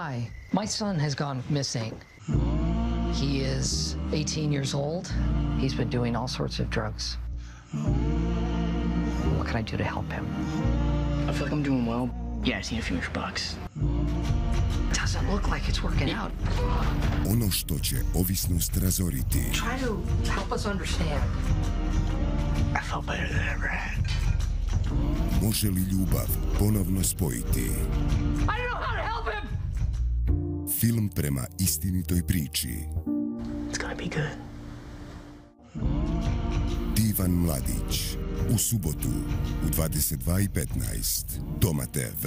Hi, my son has gone missing. He is 18 years old. He's been doing all sorts of drugs. What can I do to help him? I feel like I'm doing well. Yeah, I just need a few extra bucks. Doesn't look like it's working out. Ono što će ovisnost razoriti. Try to help us understand. I felt better than I ever had. Može li ljubav ponovno spojiti? I Film prema istinitoj priči. It's gonna be good. Divan Mladić. U subotu u 22.15. Doma TV.